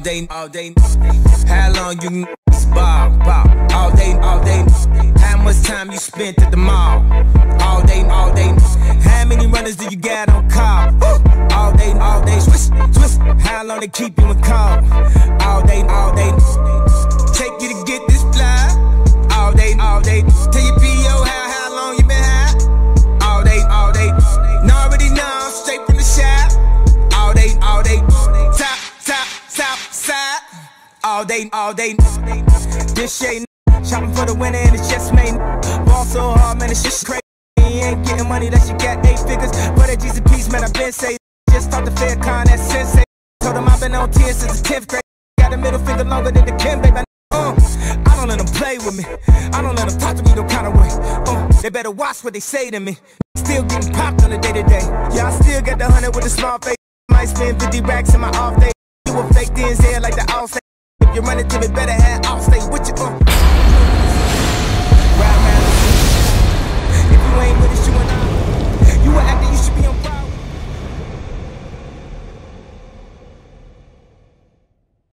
day, all day. How long you ball, ball? All day, all day. How much time you spent at the mall? All day, all day. How many runners do you got on call? All day, all day. Swish, swish. How long they keep you in call? All day, all day. Take you to get this fly. All day, all day. Tell day, all day. This shit shopping for the winner and it's just made. Ball so hard, man, it's just crazy. Ain't getting money that you got eight figures. But at Jesus man, I been say. Just talked to Fair Con, that sensei. Told him I've been on 10 since the 10th grade. Got a middle finger longer than the Kim, baby. Uh, I don't let them play with me. I don't let them talk to me no kind of way. Uh, they better watch what they say to me. Still getting popped on the day to day. Yeah, I still get the hundred with a small face. Might spend 50 racks in my off day. You a fake DNZ like the all say. If you run into me, better have all stay with you. Uh,